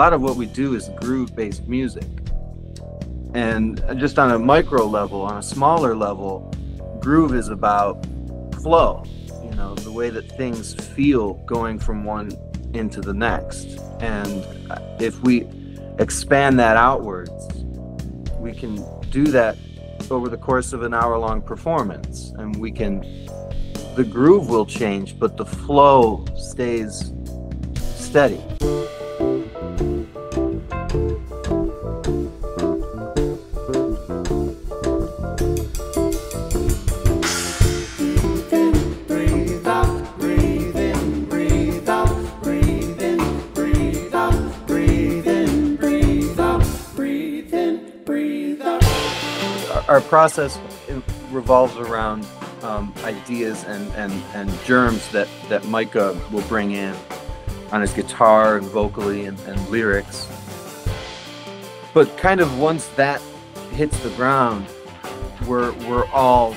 lot of what we do is groove based music. And just on a micro level, on a smaller level, groove is about flow, you know, the way that things feel going from one into the next. And if we expand that outwards, we can do that over the course of an hour long performance. And we can, the groove will change, but the flow stays steady. Our process revolves around um, ideas and, and, and germs that, that Micah will bring in on his guitar and vocally and, and lyrics. But kind of once that hits the ground, we're, we're all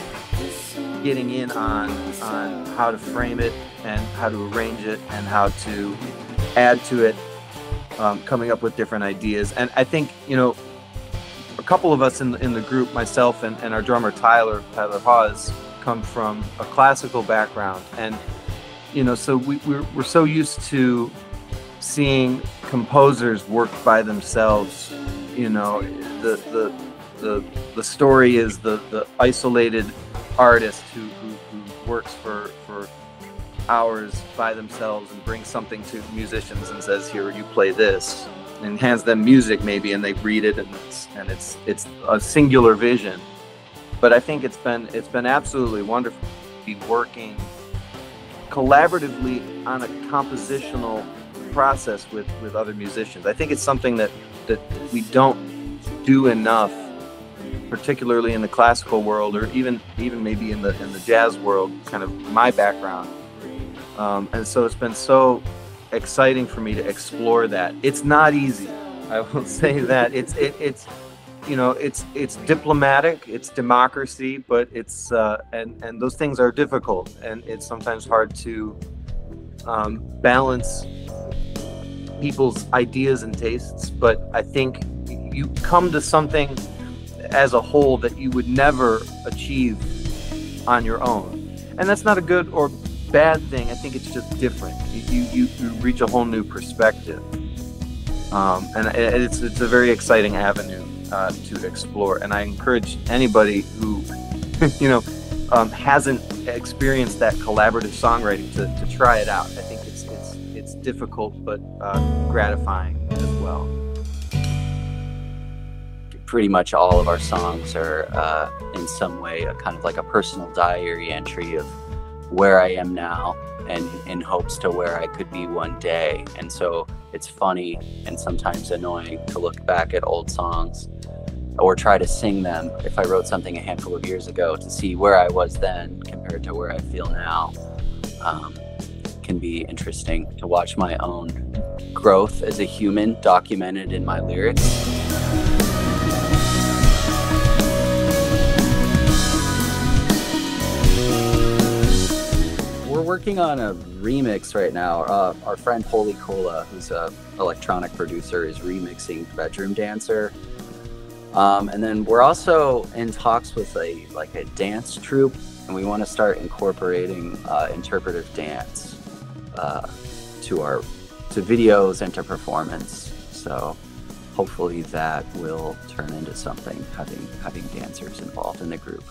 getting in on, on how to frame it and how to arrange it and how to add to it, um, coming up with different ideas. And I think, you know, a couple of us in the, in the group, myself and, and our drummer Tyler, Tyler Hawes, come from a classical background. And, you know, so we, we're, we're so used to seeing composers work by themselves. You know, the, the, the, the story is the, the isolated artist who, who, who works for, for hours by themselves and brings something to musicians and says, here, you play this and hands them music maybe and they read it and it's and it's it's a singular vision. But i think it's been it's been absolutely wonderful to be working collaboratively on a compositional process with with other musicians. I think it's something that that we don't do enough particularly in the classical world or even even maybe in the in the jazz world kind of my background. Um, and so it's been so exciting for me to explore that. It's not easy. I will say that it's it, it's you know it's it's diplomatic, it's democracy, but it's uh, and and those things are difficult, and it's sometimes hard to um, balance people's ideas and tastes. But I think you come to something as a whole that you would never achieve on your own, and that's not a good or bad thing. I think it's just different. You you, you reach a whole new perspective, um, and it's it's a very exciting avenue uh, to explore. And I encourage anybody who you know um, hasn't experienced that collaborative songwriting to, to try it out. I think it's it's it's difficult but uh, gratifying as well. Pretty much all of our songs are uh, in some way a kind of like a personal diary entry of where I am now and in hopes to where I could be one day. And so it's funny and sometimes annoying to look back at old songs or try to sing them if I wrote something a handful of years ago to see where I was then compared to where I feel now. Um, can be interesting to watch my own growth as a human documented in my lyrics. Working on a remix right now. Uh, our friend Holy Cola, who's a electronic producer, is remixing Bedroom Dancer. Um, and then we're also in talks with a like a dance troupe, and we want to start incorporating uh, interpretive dance uh, to our to videos and to performance. So hopefully that will turn into something having having dancers involved in the group.